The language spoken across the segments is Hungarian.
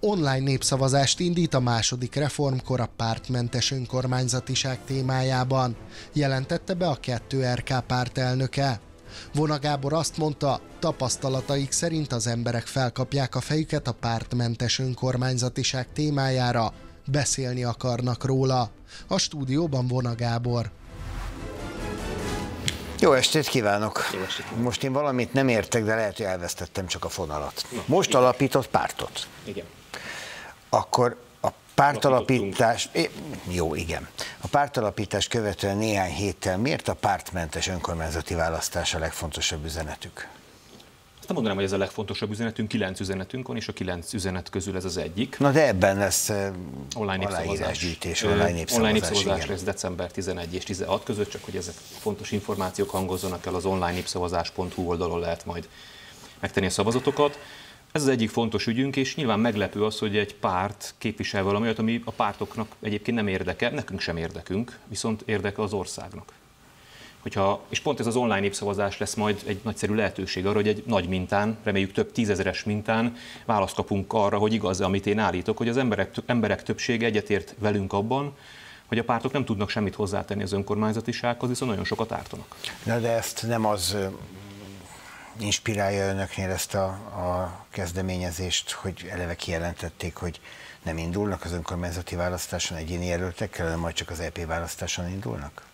online népszavazást indít a második reformkor a pártmentes önkormányzatiság témájában, jelentette be a 2RK párt elnöke. Vona Gábor azt mondta, tapasztalataik szerint az emberek felkapják a fejüket a pártmentes önkormányzatiság témájára, beszélni akarnak róla. A stúdióban Vona Gábor. Jó estét kívánok! Jó estét. Most én valamit nem értek, de lehet, hogy elvesztettem csak a fonalat. Most igen. alapított pártot. Igen. Akkor a pártalapítás, jó, igen. A pártalapítás követően néhány héttel miért a pártmentes önkormányzati választás a legfontosabb üzenetük? nem mondanám, hogy ez a legfontosabb üzenetünk, kilenc üzenetünk van, és a kilenc üzenet közül ez az egyik. Na de ebben lesz online népszavazás. Gyűjtés, online népszavazás, online népszavazás lesz december 11 és 16 között, csak hogy ezek fontos információk hangozzanak el, az online népszavazás.hu oldalon lehet majd megtenni a szavazatokat. Ez az egyik fontos ügyünk, és nyilván meglepő az, hogy egy párt képvisel valami ami a pártoknak egyébként nem érdeke, nekünk sem érdekünk, viszont érdeke az országnak hogyha, és pont ez az online népszavazás lesz majd egy nagyszerű lehetőség arra, hogy egy nagy mintán, reméljük több tízezeres mintán választ kapunk arra, hogy igaz, amit én állítok, hogy az emberek, emberek többsége egyetért velünk abban, hogy a pártok nem tudnak semmit hozzátenni az önkormányzatisághoz, viszont nagyon sokat ártanak. Na de ezt nem az inspirálja önöknél ezt a, a kezdeményezést, hogy eleve kijelentették, hogy nem indulnak az önkormányzati választáson egyéni jelöltekkel, hanem majd csak az EP választáson indulnak?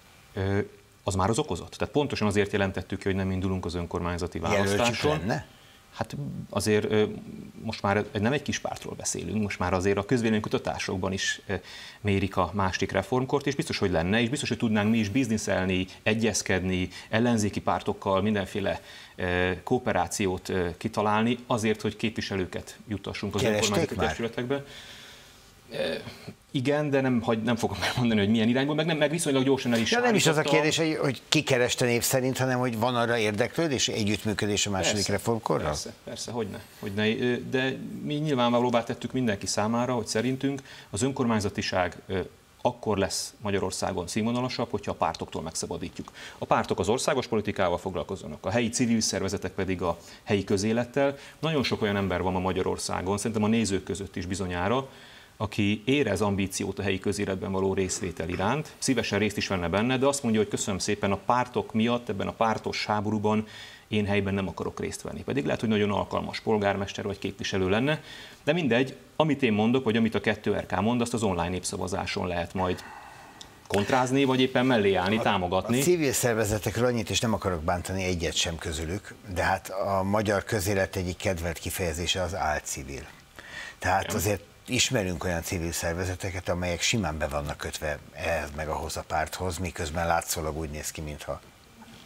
az már az okozott. Tehát pontosan azért jelentettük ki, hogy nem indulunk az önkormányzati választáson. lenne? Hát azért most már nem egy kis pártról beszélünk, most már azért a közvéleménykutatásokban is mérik a másik reformkort, és biztos, hogy lenne, és biztos, hogy tudnánk mi is bizniszelni, egyezkedni, ellenzéki pártokkal, mindenféle kooperációt kitalálni, azért, hogy képviselőket jutassunk az önkormányzati testületekbe igen, de nem, hagy, nem fogom megmondani, hogy milyen irányból, meg, nem, meg viszonylag gyorsan el is ja, nem is az a kérdés, hogy, hogy ki kereste név szerint, hanem hogy van arra érdeklődés, együttműködés a második persze, reformkorra? Persze, persze, hogyne, hogyne. De mi nyilvánvalóvá tettük mindenki számára, hogy szerintünk az önkormányzatiság akkor lesz Magyarországon színvonalasabb, hogyha a pártoktól megszabadítjuk. A pártok az országos politikával foglalkoznak, a helyi civil szervezetek pedig a helyi közélettel. Nagyon sok olyan ember van ma Magyarországon, szerintem a nézők között is bizonyára, aki érez ambíciót a helyi közéletben való részvétel iránt, szívesen részt is venne benne, de azt mondja, hogy köszönöm szépen a pártok miatt, ebben a pártos háborúban én helyben nem akarok részt venni. Pedig lehet, hogy nagyon alkalmas polgármester vagy képviselő lenne, de mindegy, amit én mondok, vagy amit a 2RK mond, azt az online népszavazáson lehet majd kontrázni, vagy éppen mellé állni, a, támogatni. A civil szervezetekről annyit, és nem akarok bántani egyet sem közülük, de hát a magyar közélet egyik kedvelt kifejezése az álcivil. Tehát Igen. azért ismerünk olyan civil szervezeteket, amelyek simán be vannak kötve ehhez meg ahhoz a párthoz, miközben látszólag úgy néz ki, mintha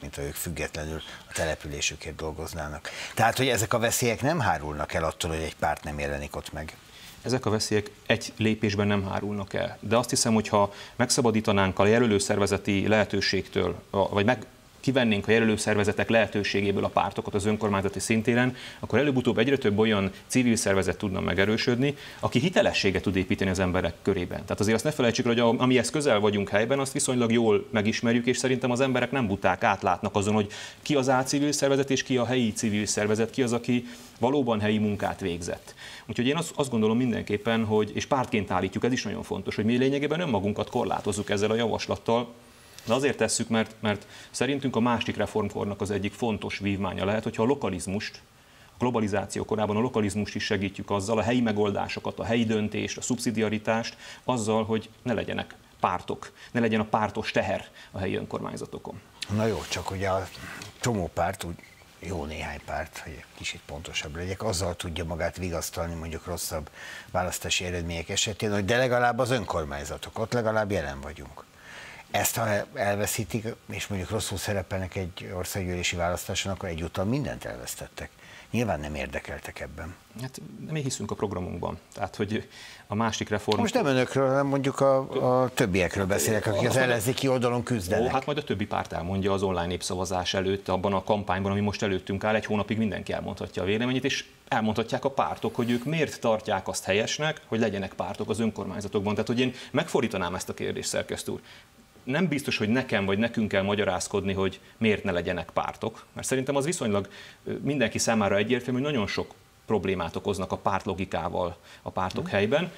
mintha ők függetlenül a településükért dolgoznának. Tehát, hogy ezek a veszélyek nem hárulnak el attól, hogy egy párt nem jelenik ott meg. Ezek a veszélyek egy lépésben nem hárulnak el. De azt hiszem, hogy ha megszabadítanánk a jelölőszervezeti lehetőségtől, vagy meg, kivennénk a jelölőszervezetek lehetőségéből a pártokat az önkormányzati szintéren, akkor előbb-utóbb egyre több olyan civil szervezet tudna megerősödni, aki hitelességet tud építeni az emberek körében. Tehát azért azt ne felejtsük, hogy amihez közel vagyunk helyben, azt viszonylag jól megismerjük, és szerintem az emberek nem buták, átlátnak azon, hogy ki az civil szervezet és ki a helyi civil szervezet, ki az, aki valóban helyi munkát végzett. Úgyhogy én azt, azt gondolom mindenképpen, hogy, és pártként állítjuk, ez is nagyon fontos, hogy mi lényegében önmagunkat korlátozzuk ezzel a javaslattal, de azért tesszük, mert, mert szerintünk a másik reformkornak az egyik fontos vívmánya lehet, hogyha a lokalizmust, a globalizáció korában a lokalizmust is segítjük azzal, a helyi megoldásokat, a helyi döntést, a szubszidiaritást, azzal, hogy ne legyenek pártok, ne legyen a pártos teher a helyi önkormányzatokon. Na jó, csak ugye a csomó párt, úgy jó néhány párt, hogy kicsit pontosabb legyek, azzal tudja magát vigasztalni mondjuk rosszabb választási eredmények esetén, hogy de legalább az önkormányzatok, ott legalább jelen vagyunk. Ezt ha elveszítik, és mondjuk rosszul szerepelnek egy országgyűlési választáson, akkor egyúttal mindent elvesztettek. Nyilván nem érdekeltek ebben. Hát mi hiszünk a programunkban. Tehát, hogy a másik reform... Most nem önökről, hanem mondjuk a, a többiekről beszélek, akik az ellenzéki oldalon küzdenek. Ó, hát majd a többi párt elmondja az online népszavazás előtt, abban a kampányban, ami most előttünk áll, egy hónapig mindenki elmondhatja a véleményét, és elmondhatják a pártok, hogy ők miért tartják azt helyesnek, hogy legyenek pártok az önkormányzatokban. Tehát, hogy én megfordítanám ezt a kérdést, szerkesztő úr nem biztos, hogy nekem vagy nekünk kell magyarázkodni, hogy miért ne legyenek pártok, mert szerintem az viszonylag mindenki számára egyértelmű, hogy nagyon sok problémát okoznak a párt logikával a pártok hmm. helyben.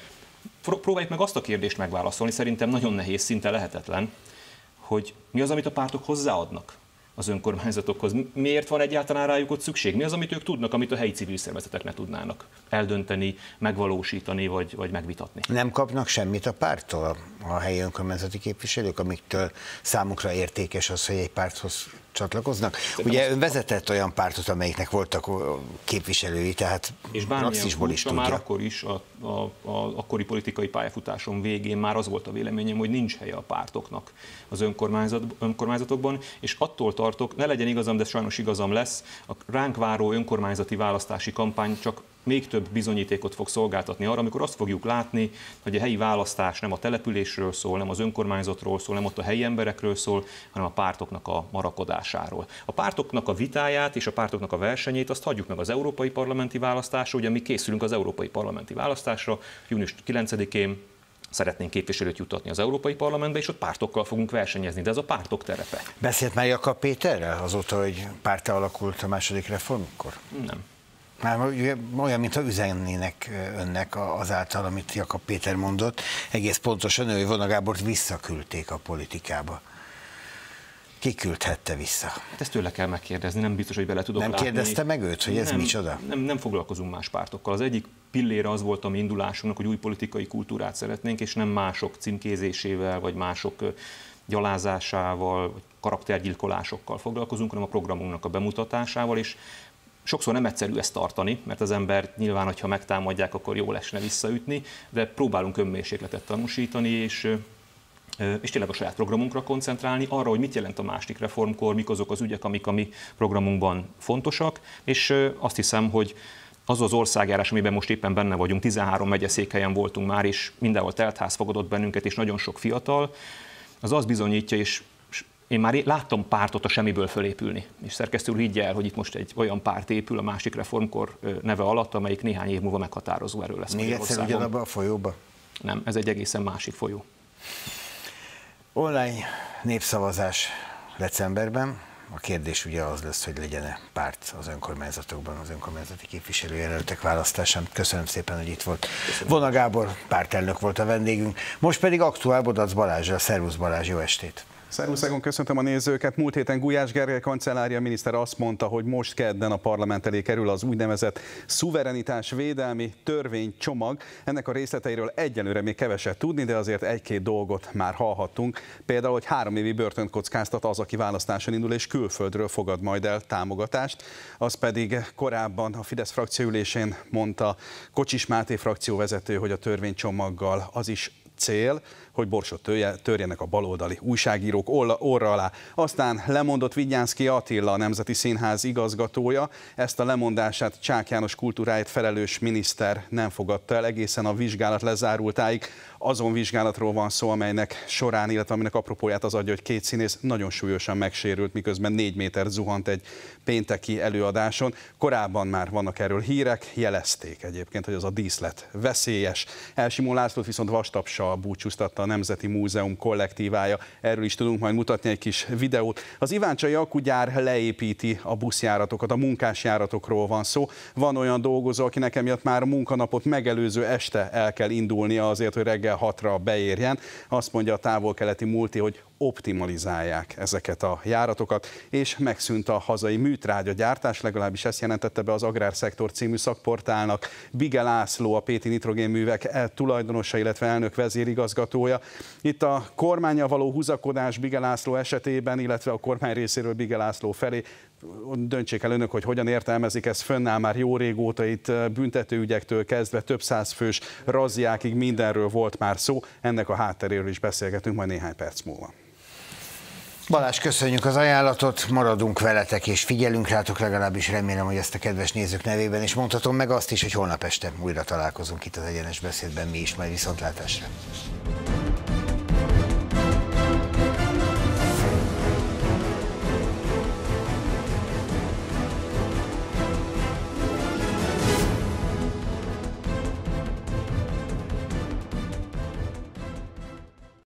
Próbáljuk meg azt a kérdést megválaszolni, szerintem nagyon nehéz, szinte lehetetlen, hogy mi az, amit a pártok hozzáadnak az önkormányzatokhoz. Miért van egyáltalán rájuk ott szükség? Mi az, amit ők tudnak, amit a helyi civil szervezetek ne tudnának eldönteni, megvalósítani vagy, vagy megvitatni? Nem kapnak semmit a pártól a helyi önkormányzati képviselők, amiktől számukra értékes az, hogy egy párthoz csatlakoznak. Szerintem Ugye ön vezetett olyan pártot, amelyiknek voltak képviselői, tehát és praxisból is tudja. Már akkor is, a, a, a akkori politikai pályafutásom végén már az volt a véleményem, hogy nincs helye a pártoknak az önkormányzat, önkormányzatokban, és attól tartok, ne legyen igazam, de sajnos igazam lesz, a ránk váró önkormányzati választási kampány csak még több bizonyítékot fog szolgáltatni arra, amikor azt fogjuk látni, hogy a helyi választás nem a településről szól, nem az önkormányzatról szól, nem ott a helyi emberekről szól, hanem a pártoknak a marakodásáról. A pártoknak a vitáját és a pártoknak a versenyét azt hagyjuk meg az európai parlamenti választásra, ugye mi készülünk az európai parlamenti választásra, június 9-én szeretnénk képviselőt jutatni az Európai Parlamentbe, és ott pártokkal fogunk versenyezni, de ez a pártok terepe. Beszélt már Jakab Péterrel azóta, hogy párta alakult a második reformkor? Nem. Már olyan, mintha üzennének önnek azáltal, amit Jakab Péter mondott. Egész pontosan ő, Vona Gábort visszaküldték a politikába. Ki küldhette vissza? Hát ezt tőle kell megkérdezni, nem biztos, hogy bele tudok Nem látni. kérdezte meg őt, hogy ez nem, micsoda? Nem, nem foglalkozunk más pártokkal. Az egyik pillére az volt a mi indulásunknak, hogy új politikai kultúrát szeretnénk, és nem mások címkézésével, vagy mások gyalázásával, vagy karaktergyilkolásokkal foglalkozunk, hanem a programunknak a bemutatásával, és Sokszor nem egyszerű ezt tartani, mert az ember nyilván, hogyha megtámadják, akkor jó lesne visszaütni, de próbálunk önmérsékletet tanúsítani, és és tényleg a saját programunkra koncentrálni, arra, hogy mit jelent a másik reformkor, mik azok az ügyek, amik a mi programunkban fontosak, és azt hiszem, hogy az az országjárás, amiben most éppen benne vagyunk, 13 megyeszékhelyen voltunk már, és mindenhol teltház fogadott bennünket, és nagyon sok fiatal, az azt bizonyítja, és én már láttam pártot a semmiből fölépülni. És szerkesztő úr el, hogy itt most egy olyan párt épül a másik reformkor neve alatt, amelyik néhány év múlva meghatározó erő lesz. Még egyszer ugyanabba a folyóba? Nem, ez egy egészen másik folyó. Online népszavazás decemberben. A kérdés ugye az lesz, hogy legyen-e párt az önkormányzatokban, az önkormányzati képviselőjelöltek választásán. Köszönöm szépen, hogy itt volt. Köszönöm. Vona Gábor pártelnök volt a vendégünk. Most pedig aktuál Bodac Balázs, a Szervusz Balázs, jó estét! Szervuszágon köszöntöm a nézőket. Múlt héten Gulyás Gergely kancellária miniszter azt mondta, hogy most kedden a parlament elé kerül az úgynevezett szuverenitás védelmi törvénycsomag. Ennek a részleteiről egyelőre még keveset tudni, de azért egy-két dolgot már hallhattunk. Például, hogy három évi börtönt kockáztat az, aki választáson indul és külföldről fogad majd el támogatást. Az pedig korábban a Fidesz frakcióülésén mondta Kocsis Máté frakcióvezető, hogy a törvénycsomaggal az is cél, hogy borsot törjenek a baloldali újságírók orra alá. Aztán lemondott Vigyánszki Attila, a Nemzeti Színház igazgatója. Ezt a lemondását Csák János kultúráért felelős miniszter nem fogadta el egészen a vizsgálat lezárultáig. Azon vizsgálatról van szó, amelynek során, illetve aminek apropóját az adja, hogy két színész nagyon súlyosan megsérült, miközben négy méter zuhant egy pénteki előadáson. Korábban már vannak erről hírek, jelezték egyébként, hogy az a díszlet veszélyes. Elsimó Lászlót viszont vastapsal búcsúztatta a Nemzeti Múzeum kollektívája. Erről is tudunk majd mutatni egy kis videót. Az Iváncsai akugyár leépíti a buszjáratokat, a munkásjáratokról van szó. Van olyan dolgozó, aki nekem miatt már munkanapot megelőző este el kell indulnia azért, hogy reggel hatra beérjen. Azt mondja a távol-keleti multi, hogy optimalizálják ezeket a járatokat, és megszűnt a hazai műtrágya gyártás, legalábbis ezt jelentette be az Agrárszektor című szakportálnak. Bige László, a Péti nitrogénművek tulajdonosa, illetve elnök vezérigazgatója. Itt a kormánya való húzakodás Bige László esetében, illetve a kormány részéről Bige László felé döntsék el önök, hogy hogyan értelmezik, ez fönnáll már jó régóta itt büntetőügyektől kezdve több száz fős razziákig mindenről volt már szó, ennek a hátteréről is beszélgetünk majd néhány perc múlva. Balázs, köszönjük az ajánlatot, maradunk veletek és figyelünk rátok, legalábbis remélem, hogy ezt a kedves nézők nevében is mondhatom meg azt is, hogy holnap este újra találkozunk itt az Egyenes Beszédben, mi is majd viszontlátásra.